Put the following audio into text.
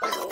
Yeah.